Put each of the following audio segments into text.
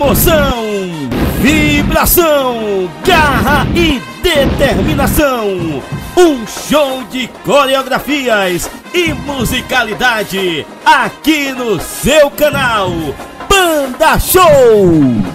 Emoção, vibração, garra e determinação. Um show de coreografias e musicalidade aqui no seu canal Banda Show.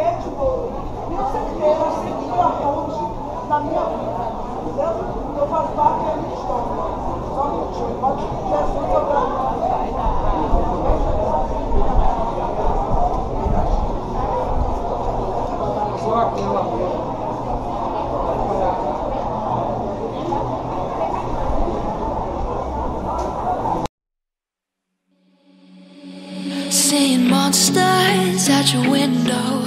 médico, a minha vida. eu faço parte da minha história. Só um minutinho, pode mim. monsters at your window